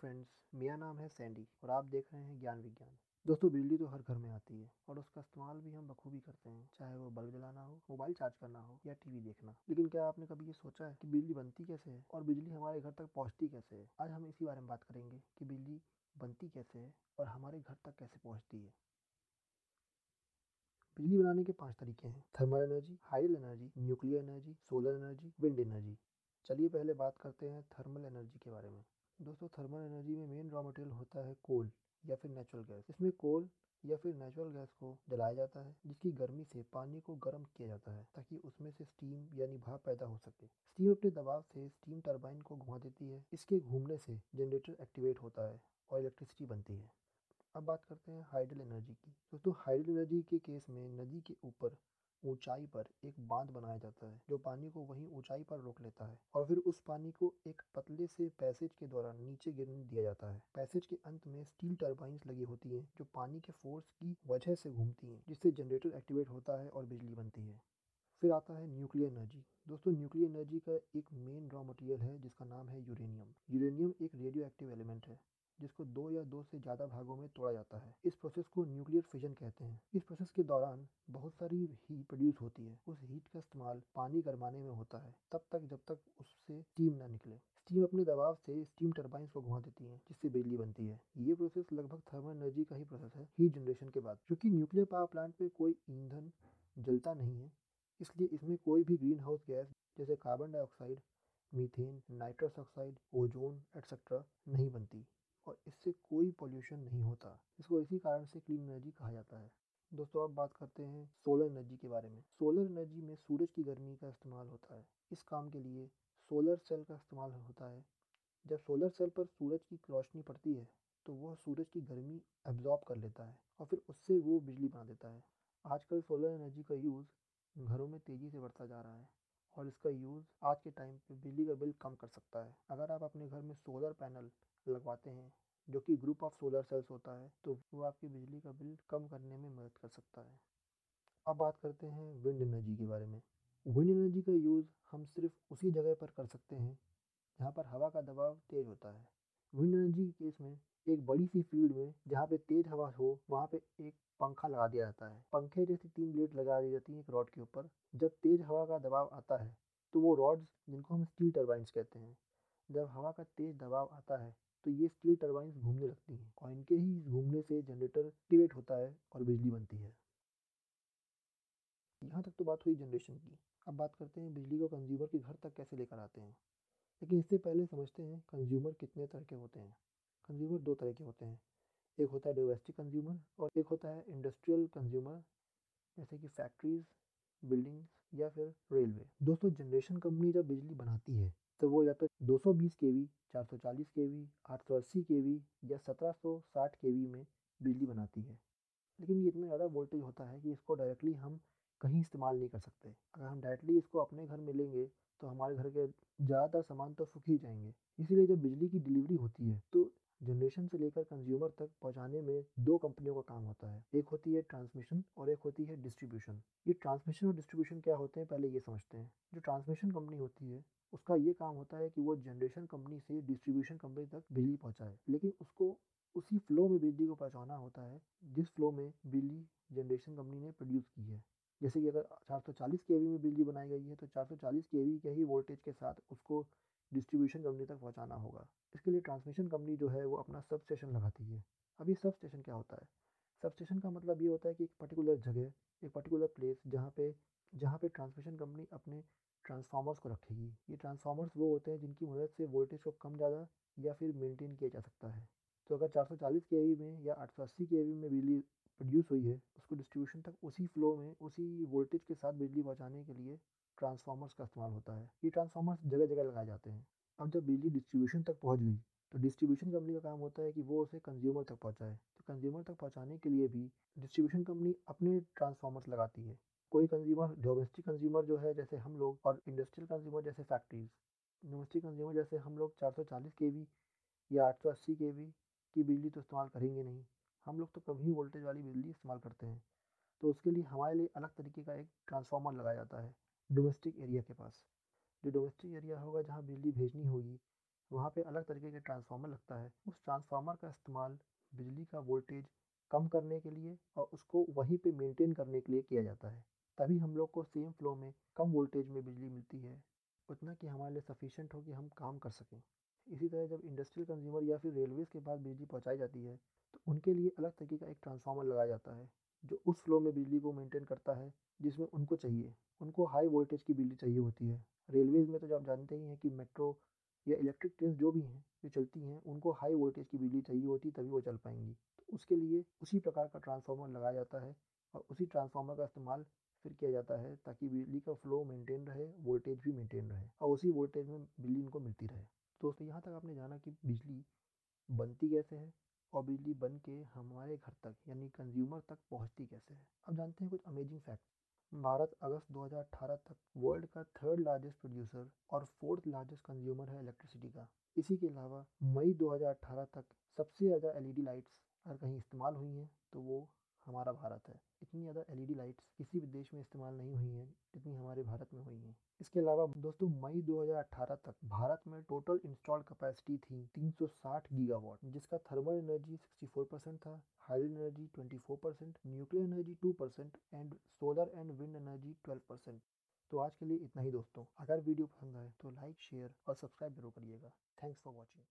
Friends मेरा नाम है सैंडी और आप देख रहे हैं ज्ञान विज्ञान। दोस्तों, बिजली तो हर घर में आती है और उसका इस्तेमाल भी हम बखूबी करते हैं, चाहे वो बल्ब जलाना हो, मोबाइल चार्ज करना हो या टीवी देखना। लेकिन क्या आपने कभी ये सोचा है कि बिजली बनती कैसे है और बिजली हमारे घर तक पहुँचती कैसे है? आज हम इसी बारे में बात करेंगे कि बिजली बनती कैसे है और हमारे घर तक कैसे पहुँचती है। बिजली बनाने के पाँच तरीके हैं। Thermal energy hydel energy, nuclear energy, solar energy, wind energy. चलिए पहले बात करते हैं थर्मल एनर्जी के बारे में। दोस्तों थर्मल एनर्जी में मेन रॉ मटेरियल होता है कोल या फिर नेचुरल गैस इसमें कोल या फिर नेचुरल गैस को जलाया जाता है, जिसकी गर्मी से पानी को गर्म किया जाता है, ताकि उसमें से स्टीम यानी भाप पैदा हो सके। स्टीम अपने दबाव से स्टीम टरबाइन को घुमा देती है। इसके घूमने से जनरेटर एक्टिवेट होता है और इलेक्ट्रिसिटी बनती है। अब बात करते हैं हाइड्रल एनर्जी की। दोस्तों हाइडल एनर्जी के केस में नदी के ऊपर ऊंचाई पर एक बाँध बनाया जाता है, जो पानी को वहीं ऊंचाई पर रोक लेता है और फिर उस पानी को एक पतले से पैसेज के द्वारा नीचे गिरने दिया जाता है। पैसेज के अंत में स्टील टर्बाइंस लगी होती हैं, जो पानी के फोर्स की वजह से घूमती हैं, जिससे जनरेटर एक्टिवेट होता है और बिजली बनती है। फिर आता है न्यूक्लियर एनर्जी। दोस्तों, न्यूक्लियर एनर्जी का एक मेन रॉ मटेरियल है, जिसका नाम है यूरेनियम। यूरेनियम एक रेडियो एक्टिव एलिमेंट है। जिसको दो या दो से ज़्यादा भागों में तोड़ा जाता है। इस प्रोसेस को न्यूक्लियर फिजन कहते हैं। इस प्रोसेस के दौरान बहुत सारी हीट प्रोड्यूस होती है। उस हीट का इस्तेमाल पानी गर्माने में होता है। तब तक जब तक उससे स्टीम ना निकले। स्टीम अपने दबाव से स्टीम टर्बाइंस को घुमा देती है, जिससे बिजली बनती है। ये प्रोसेस लगभग थर्मल एनर्जी का ही प्रोसेस है हीट जनरेशन के बाद। क्योंकि न्यूक्लियर पावर प्लांट में कोई ईंधन जलता नहीं है, इसलिए इसमें कोई भी ग्रीन हाउस गैस जैसे carbon dioxide methane nitrous oxide ozone etcetera नहीं बनती। और इससे कोई पॉल्यूशन नहीं होता। इसको इसी कारण से क्लीन एनर्जी कहा जाता है। दोस्तों, अब बात करते हैं सोलर एनर्जी के बारे में। सोलर एनर्जी में सूरज की गर्मी का इस्तेमाल होता है। इस काम के लिए सोलर सेल का इस्तेमाल होता है। जब सोलर सेल पर सूरज की रोशनी पड़ती है तो वह सूरज की गर्मी एब्जॉर्ब कर लेता है और फिर उससे वो बिजली बना देता है। आजकल सोलर एनर्जी का यूज़ घरों में तेज़ी से बढ़ता जा रहा है। और इसका यूज़ आज के टाइम पे बिजली का बिल कम कर सकता है। अगर आप अपने घर में सोलर पैनल लगवाते हैं, जो कि ग्रुप ऑफ़ सोलर सेल्स होता है तो वो आपकी बिजली का बिल कम करने में मदद कर सकता है। अब बात करते हैं विंड एनर्जी के बारे में। विंड एनर्जी का यूज़ हम सिर्फ़ उसी जगह पर कर सकते हैं, जहाँ पर हवा का दबाव तेज़ होता है। विंड एनर्जी के केस में एक बड़ी सी फ़ील्ड में जहाँ पे तेज़ हवा हो, वहाँ पे एक पंखा लगा दिया जाता है। पंखे जैसी तीन ब्लेड लगा दी जाती है एक रॉड के ऊपर। जब तेज़ हवा का दबाव आता है तो वो रॉड्स जिनको हम स्टील टर्बाइंस कहते हैं, जब हवा का तेज़ दबाव आता है तो ये स्टील टर्बाइंस घूमने लगती हैं। और इनके ही घूमने से जनरेटर एक्टिवेट होता है और बिजली बनती है। यहाँ तक तो बात हुई जनरेशन की। अब बात करते हैं बिजली को कंज्यूमर के घर तक कैसे लेकर आते हैं। लेकिन इससे पहले समझते हैं कंज्यूमर कितने तरह के होते हैं। कंज्यूमर दो तरह के होते हैं। एक होता है डोमेस्टिक कंज्यूमर और एक होता है इंडस्ट्रियल कंज्यूमर जैसे कि फैक्ट्रीज बिल्डिंग्स या फिर रेलवे दोस्तों जनरेशन कंपनी जब बिजली बनाती है तो वो या तो 220 केवी 440 केवी 880 केवी या 1760 केवी में बिजली बनाती है। लेकिन ये इतना ज़्यादा वोल्टेज होता है कि इसको डायरेक्टली हम कहीं इस्तेमाल नहीं कर सकते। अगर हम डायरेक्टली इसको अपने घर में लेंगे तो हमारे घर के ज़्यादातर सामान तो फूक ही जाएँगे। इसीलिए जब बिजली की डिलीवरी होती है तो जनरेशन से लेकर कंज्यूमर तक पहुँचाने में दो कंपनियों का काम होता है। एक होती है ट्रांसमिशन और एक होती है डिस्ट्रीब्यूशन ये ट्रांसमिशन और डिस्ट्रीब्यूशन क्या होते हैं, पहले ये समझते हैं। जो ट्रांसमिशन कंपनी होती है, उसका ये काम होता है कि वो जनरेशन कंपनी से डिस्ट्रीब्यूशन कंपनी तक बिजली पहुँचाए। लेकिन उसको उसी फ्लो में बिजली को पहुंचाना होता है, जिस फ्लो में बिजली जनरेशन कंपनी ने प्रोड्यूस की है। जैसे कि अगर 440 केवी में बिजली बनाई गई है तो 440 केवी के ही वोल्टेज के साथ उसको डिस्ट्रीब्यूशन कंपनी तक पहुंचाना होगा। इसके लिए ट्रांसमिशन कंपनी जो है वो अपना सब स्टेशन लगाती है। अभी सब स्टेशन क्या होता है? सब स्टेशन का मतलब ये होता है कि एक पर्टिकुलर जगह, एक पर्टिकुलर प्लेस जहाँ पे जहाँ पे ट्रांसमिशन कंपनी अपने ट्रांसफार्मर्स को रखेगी। ये ट्रांसफार्मर्स वो होते हैं जिनकी मदद से वोल्टेज को कम ज़्यादा या फिर मेंटेन किया जा सकता है। तो अगर 440 केवी में या 880 केवी में बिजली प्रोड्यूस हुई है, उसको डिस्ट्रीब्यूशन तक उसी फ्लो में, उसी वोल्टेज के साथ बिजली पहुँचाने के लिए ट्रांसफार्मर्स का इस्तेमाल होता है। ये ट्रांसफार्मर्स जगह जगह लगाए जाते हैं। अब जब बिजली डिस्ट्रीब्यूशन तक पहुँच गई तो डिस्ट्रीब्यूशन कंपनी का काम होता है कि वो उसे कंज्यूमर तक पहुँचाए। तो कंज्यूमर तक पहुँचाने के लिए भी डिस्ट्रीब्यूशन कंपनी अपने ट्रांसफार्मर्स लगाती है। कोई कंज्यूमर डोमेस्टिक कंज्यूमर जो है, जैसे हम लोग, और इंडस्ट्रियल कंज्यूमर जैसे फैक्ट्रीज डोमेस्टिक कंज्यूमर जैसे हम लोग 440 केवी या 880 केवी की बिजली तो इस्तेमाल करेंगे नहीं। हम लोग तो कभी वोल्टेज वाली बिजली इस्तेमाल करते हैं। तो उसके लिए हमारे लिए अलग तरीके का एक ट्रांसफार्मर लगाया जाता है। डोमेस्टिक एरिया के पास। जो डोमेस्टिक एरिया होगा, जहाँ बिजली भेजनी होगी, वहाँ पे अलग तरीके के ट्रांसफार्मर लगता है। उस ट्रांसफार्मर का इस्तेमाल बिजली का वोल्टेज कम करने के लिए और उसको वहीं पे मेंटेन करने के लिए किया जाता है। तभी हम लोग को सेम फ्लो में कम वोल्टेज में बिजली मिलती है। उतना कि हमारे लिए सफिशेंट हो कि हम काम कर सकें। इसी तरह जब इंडस्ट्रियल कंज्यूमर या फिर रेलवेज़ के पास बिजली पहुँचाई जाती है तो उनके लिए अलग तरीके का एक ट्रांसफार्मर लगाया जाता है। जो उस फ्लो में बिजली को मेंटेन करता है, जिसमें उनको चाहिए। उनको हाई वोल्टेज की बिजली चाहिए होती है। रेलवेज़ में तो आप जानते ही हैं कि मेट्रो या इलेक्ट्रिक ट्रेन जो भी हैं, जो चलती हैं, उनको हाई वोल्टेज की बिजली चाहिए होती, तभी वो चल पाएँगी। तो उसके लिए उसी प्रकार का ट्रांसफार्मर लगाया जाता है और उसी ट्रांसफार्मर का इस्तेमाल फिर किया जाता है, ताकि बिजली का फ्लो मेंटेन रहे वोल्टेज भी मेंटेन रहे और उसी वोल्टेज में बिजली इनको मिलती रहे। दोस्तों, यहाँ तक आपने जाना कि बिजली बनती कैसे है और बिजली बन के हमारे घर तक, यानी कंज्यूमर तक पहुँचती कैसे है? अब जानते हैं कुछ अमेजिंग फैक्ट भारत अगस्त 2018 तक वर्ल्ड का थर्ड लार्जेस्ट प्रोड्यूसर और फोर्थ लार्जेस्ट कंज्यूमर है इलेक्ट्रिसिटी का। इसी के अलावा मई 2018 तक सबसे ज़्यादा एलईडी लाइट्स अगर कहीं इस्तेमाल हुई हैं तो वो हमारा भारत है। इतनी ज़्यादा एलईडी लाइट्स किसी भी देश में इस्तेमाल नहीं हुई हैं, जितनी हमारे भारत में हुई हैं। इसके अलावा दोस्तों, मई 2018 तक भारत में टोटल इंस्टॉल्ड कैपेसिटी थी 360 गीगावाट जिसका थर्मल एनर्जी 64 परसेंट था hydrogen energy 24 percent nuclear energy 2 percent and solar and wind energy 12 percent तो आज के लिए इतना ही दोस्तों। अगर वीडियो पसंद आए तो लाइक शेयर और सब्सक्राइब ज़रूर करिएगा। Thanks for watching